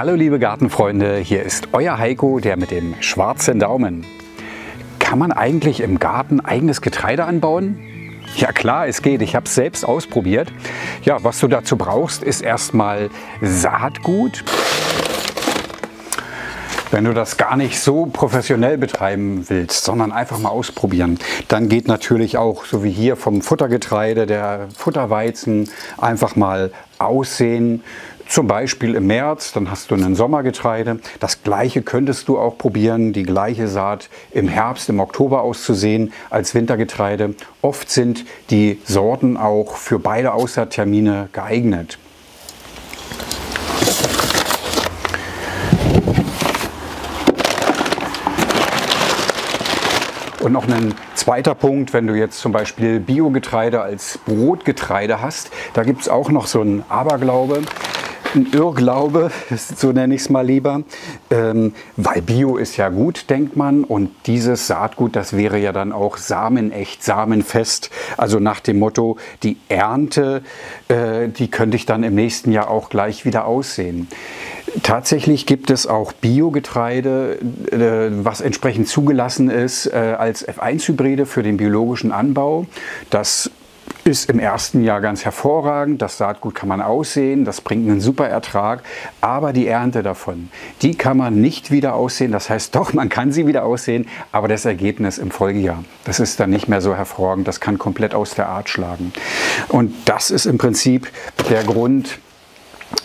Hallo liebe Gartenfreunde, hier ist euer Heiko, der mit dem schwarzen Daumen. Kann man eigentlich im Garten eigenes Getreide anbauen? Ja klar, es geht. Ich habe es selbst ausprobiert. Ja, was du dazu brauchst, ist erstmal Saatgut. Wenn du das gar nicht so professionell betreiben willst, sondern einfach mal ausprobieren, dann geht natürlich auch, so wie hier vom Futtergetreide, der Futterweizen, einfach mal aussehen. Zum Beispiel im März, dann hast du ein Sommergetreide. Das gleiche könntest du auch probieren, die gleiche Saat im Herbst, im Oktober auszusehen als Wintergetreide. Oft sind die Sorten auch für beide Aussaattermine geeignet. Und noch ein zweiter Punkt, wenn du jetzt zum Beispiel Biogetreide als Brotgetreide hast, da gibt es auch noch so einen Aberglaube ein Irrglaube, so nenne ich es mal lieber, ähm, weil Bio ist ja gut, denkt man, und dieses Saatgut, das wäre ja dann auch samenecht, samenfest, also nach dem Motto, die Ernte, äh, die könnte ich dann im nächsten Jahr auch gleich wieder aussehen. Tatsächlich gibt es auch Biogetreide, äh, was entsprechend zugelassen ist äh, als F1-Hybride für den biologischen Anbau. Das ist im ersten Jahr ganz hervorragend. Das Saatgut kann man aussehen, das bringt einen super Ertrag. Aber die Ernte davon, die kann man nicht wieder aussehen. Das heißt doch, man kann sie wieder aussehen, aber das Ergebnis im Folgejahr, das ist dann nicht mehr so hervorragend. Das kann komplett aus der Art schlagen. Und das ist im Prinzip der Grund,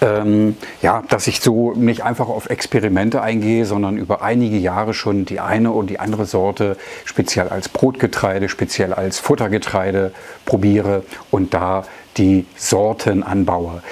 ähm, ja, dass ich so nicht einfach auf Experimente eingehe, sondern über einige Jahre schon die eine und die andere Sorte speziell als Brotgetreide, speziell als Futtergetreide probiere und da die Sorten anbaue.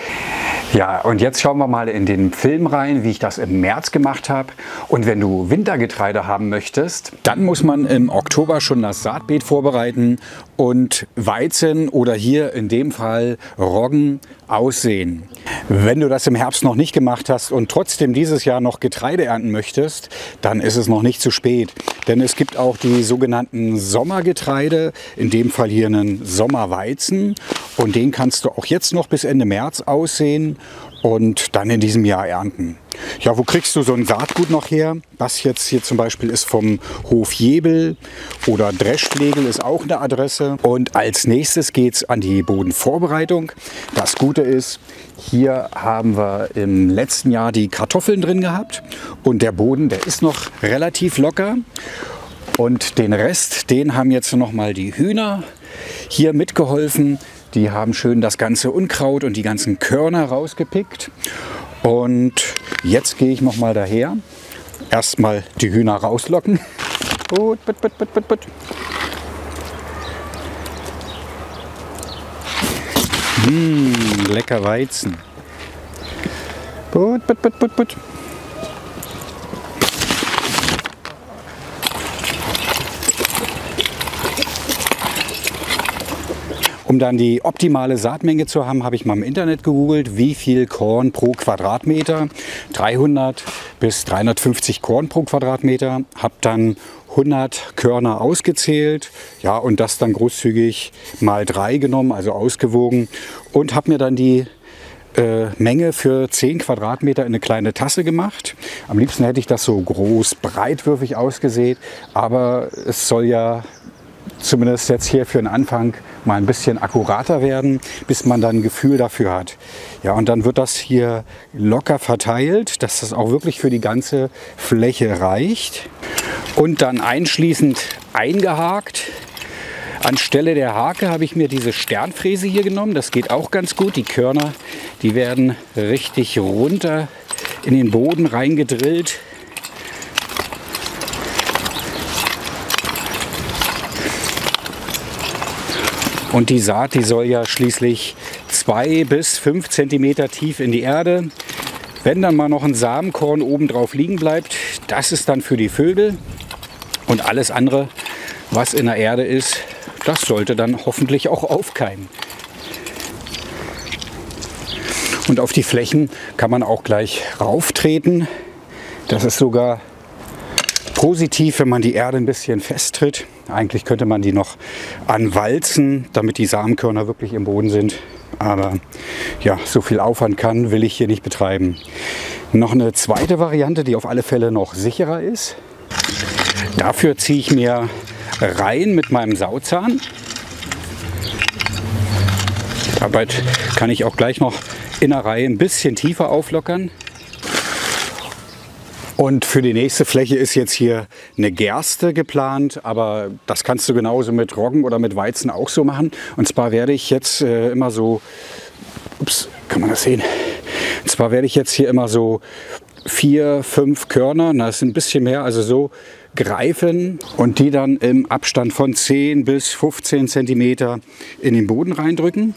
Ja, und jetzt schauen wir mal in den Film rein, wie ich das im März gemacht habe. Und wenn du Wintergetreide haben möchtest, dann muss man im Oktober schon das Saatbeet vorbereiten und Weizen oder hier in dem Fall Roggen aussehen. Wenn du das im Herbst noch nicht gemacht hast und trotzdem dieses Jahr noch Getreide ernten möchtest, dann ist es noch nicht zu spät. Denn es gibt auch die sogenannten Sommergetreide, in dem Fall hier einen Sommerweizen. Und den kannst du auch jetzt noch bis Ende März aussehen und dann in diesem Jahr ernten. Ja, wo kriegst du so ein Saatgut noch her? Das jetzt hier zum Beispiel ist vom Hof Jebel oder Dreschlegel ist auch eine Adresse. Und als nächstes geht es an die Bodenvorbereitung. Das Gute ist, hier haben wir im letzten Jahr die Kartoffeln drin gehabt und der Boden, der ist noch relativ locker. Und den Rest, den haben jetzt noch mal die Hühner hier mitgeholfen. Die haben schön das ganze Unkraut und die ganzen Körner rausgepickt. Und jetzt gehe ich noch mal daher. Erstmal die Hühner rauslocken. Gut, bitt, bitt, bitt, bitt, bitt. Mmh, lecker Weizen. Gut, bitt, bitt, bitt, bitt. Um dann die optimale Saatmenge zu haben, habe ich mal im Internet gegoogelt, wie viel Korn pro Quadratmeter. 300 bis 350 Korn pro Quadratmeter. Habe dann 100 Körner ausgezählt, ja, und das dann großzügig mal drei genommen, also ausgewogen. Und habe mir dann die äh, Menge für 10 Quadratmeter in eine kleine Tasse gemacht. Am liebsten hätte ich das so groß breitwürfig ausgesät, aber es soll ja zumindest jetzt hier für den Anfang mal ein bisschen akkurater werden, bis man dann ein Gefühl dafür hat. Ja, und dann wird das hier locker verteilt, dass das auch wirklich für die ganze Fläche reicht. Und dann einschließend eingehakt. Anstelle der Hake habe ich mir diese Sternfräse hier genommen. Das geht auch ganz gut. Die Körner, die werden richtig runter in den Boden reingedrillt. Und die Saat, die soll ja schließlich zwei bis fünf Zentimeter tief in die Erde. Wenn dann mal noch ein Samenkorn oben drauf liegen bleibt, das ist dann für die Vögel. Und alles andere, was in der Erde ist, das sollte dann hoffentlich auch aufkeimen. Und auf die Flächen kann man auch gleich rauftreten. Das ist sogar positiv, wenn man die Erde ein bisschen festtritt. Eigentlich könnte man die noch anwalzen, damit die Samenkörner wirklich im Boden sind. Aber ja, so viel Aufwand kann, will ich hier nicht betreiben. Noch eine zweite Variante, die auf alle Fälle noch sicherer ist. Dafür ziehe ich mir rein mit meinem Sauzahn. Dabei kann ich auch gleich noch in der Reihe ein bisschen tiefer auflockern. Und für die nächste Fläche ist jetzt hier eine Gerste geplant, aber das kannst du genauso mit Roggen oder mit Weizen auch so machen. Und zwar werde ich jetzt äh, immer so, ups, kann man das sehen? Und zwar werde ich jetzt hier immer so vier, fünf Körner, das ist ein bisschen mehr, also so greifen und die dann im Abstand von 10 bis 15 Zentimeter in den Boden reindrücken.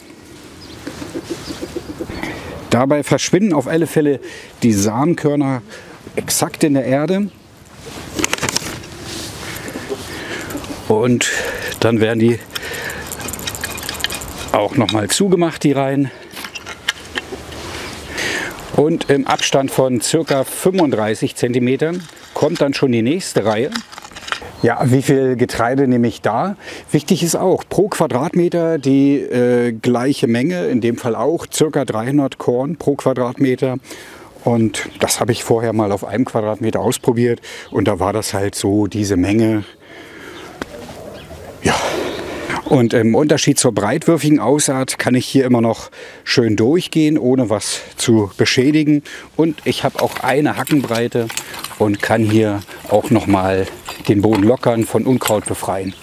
Dabei verschwinden auf alle Fälle die Samenkörner exakt in der Erde. Und dann werden die auch nochmal zugemacht, die Reihen. Und im Abstand von circa 35 cm kommt dann schon die nächste Reihe. Ja, wie viel Getreide nehme ich da? Wichtig ist auch pro Quadratmeter die äh, gleiche Menge, in dem Fall auch circa 300 Korn pro Quadratmeter. Und das habe ich vorher mal auf einem Quadratmeter ausprobiert und da war das halt so diese Menge. Ja. Und im Unterschied zur breitwürfigen Aussaat kann ich hier immer noch schön durchgehen, ohne was zu beschädigen. Und ich habe auch eine Hackenbreite und kann hier auch noch mal den Boden lockern, von Unkraut befreien.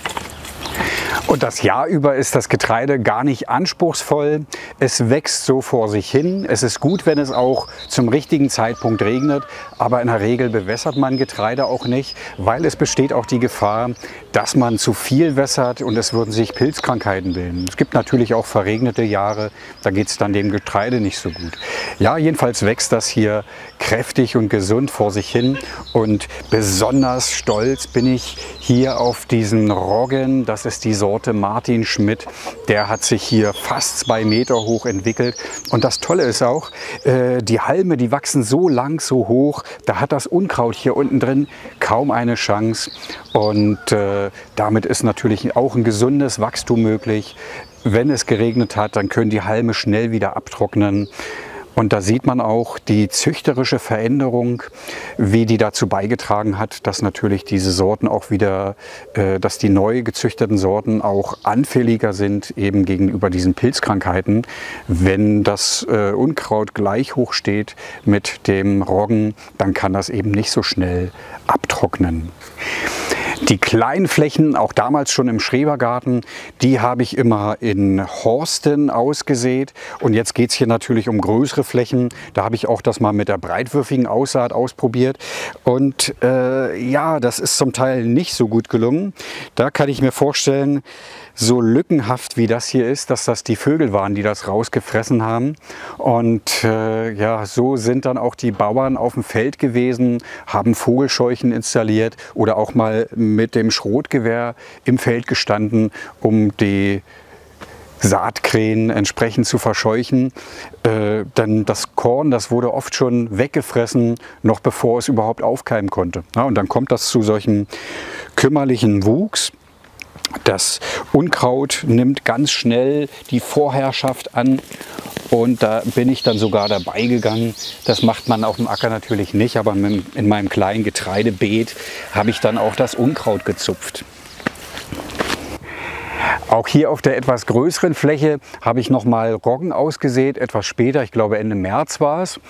Und das Jahr über ist das Getreide gar nicht anspruchsvoll. Es wächst so vor sich hin. Es ist gut, wenn es auch zum richtigen Zeitpunkt regnet. Aber in der Regel bewässert man Getreide auch nicht, weil es besteht auch die Gefahr, dass man zu viel wässert und es würden sich Pilzkrankheiten bilden. Es gibt natürlich auch verregnete Jahre, da geht es dann dem Getreide nicht so gut. Ja, jedenfalls wächst das hier kräftig und gesund vor sich hin und besonders stolz bin ich hier auf diesen Roggen. Das ist die Sorte Sorte Martin Schmidt. Der hat sich hier fast zwei Meter hoch entwickelt. Und das Tolle ist auch, äh, die Halme, die wachsen so lang, so hoch. Da hat das Unkraut hier unten drin kaum eine Chance. Und äh, damit ist natürlich auch ein gesundes Wachstum möglich. Wenn es geregnet hat, dann können die Halme schnell wieder abtrocknen. Und da sieht man auch die züchterische Veränderung, wie die dazu beigetragen hat, dass natürlich diese Sorten auch wieder, äh, dass die neu gezüchteten Sorten auch anfälliger sind eben gegenüber diesen Pilzkrankheiten. Wenn das äh, Unkraut gleich hoch steht mit dem Roggen, dann kann das eben nicht so schnell abtrocknen. Die kleinen Flächen, auch damals schon im Schrebergarten, die habe ich immer in Horsten ausgesät. Und jetzt geht es hier natürlich um größere Flächen. Da habe ich auch das mal mit der breitwürfigen Aussaat ausprobiert. Und äh, ja, das ist zum Teil nicht so gut gelungen. Da kann ich mir vorstellen, so lückenhaft wie das hier ist, dass das die Vögel waren, die das rausgefressen haben. Und äh, ja, so sind dann auch die Bauern auf dem Feld gewesen, haben Vogelscheuchen installiert oder auch mal mit dem Schrotgewehr im Feld gestanden, um die Saatkrähen entsprechend zu verscheuchen. Äh, denn das Korn, das wurde oft schon weggefressen, noch bevor es überhaupt aufkeimen konnte. Ja, und dann kommt das zu solchen kümmerlichen Wuchs. Das Unkraut nimmt ganz schnell die Vorherrschaft an und da bin ich dann sogar dabei gegangen. Das macht man auf dem Acker natürlich nicht, aber in meinem kleinen Getreidebeet habe ich dann auch das Unkraut gezupft. Auch hier auf der etwas größeren Fläche habe ich nochmal Roggen ausgesät, etwas später, ich glaube Ende März war es.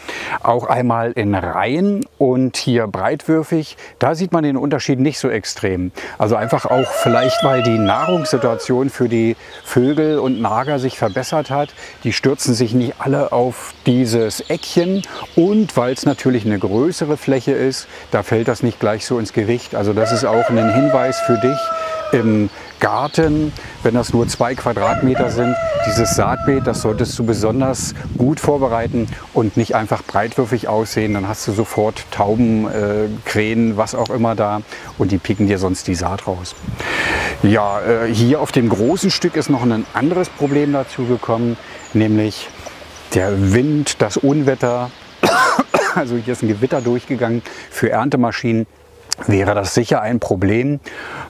Auch einmal in Reihen und hier breitwürfig. Da sieht man den Unterschied nicht so extrem. Also einfach auch vielleicht, weil die Nahrungssituation für die Vögel und Nager sich verbessert hat. Die stürzen sich nicht alle auf dieses Eckchen und weil es natürlich eine größere Fläche ist, da fällt das nicht gleich so ins Gewicht. Also das ist auch ein Hinweis für dich im Garten, wenn das nur zwei Quadratmeter sind, dieses Saatbeet, das solltest du besonders gut vorbereiten und nicht einfach breitwürfig aussehen. Dann hast du sofort Tauben, äh, Krähen, was auch immer da und die picken dir sonst die Saat raus. Ja, äh, hier auf dem großen Stück ist noch ein anderes Problem dazu gekommen, nämlich der Wind, das Unwetter. Also hier ist ein Gewitter durchgegangen für Erntemaschinen wäre das sicher ein Problem.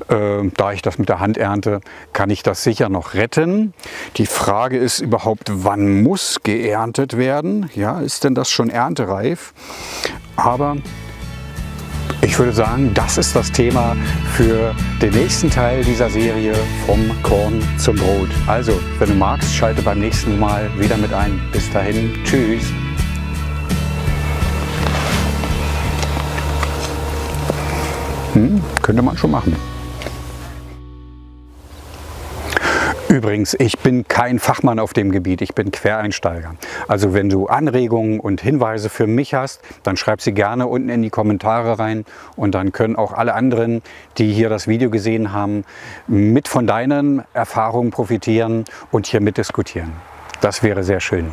Äh, da ich das mit der Hand ernte, kann ich das sicher noch retten. Die Frage ist überhaupt, wann muss geerntet werden? Ja, ist denn das schon erntereif? Aber ich würde sagen, das ist das Thema für den nächsten Teil dieser Serie vom Korn zum Brot. Also, wenn du magst, schalte beim nächsten Mal wieder mit ein. Bis dahin, tschüss. Hm, könnte man schon machen. Übrigens, ich bin kein Fachmann auf dem Gebiet, ich bin Quereinsteiger. Also wenn du Anregungen und Hinweise für mich hast, dann schreib sie gerne unten in die Kommentare rein und dann können auch alle anderen, die hier das Video gesehen haben, mit von deinen Erfahrungen profitieren und hier mitdiskutieren. Das wäre sehr schön.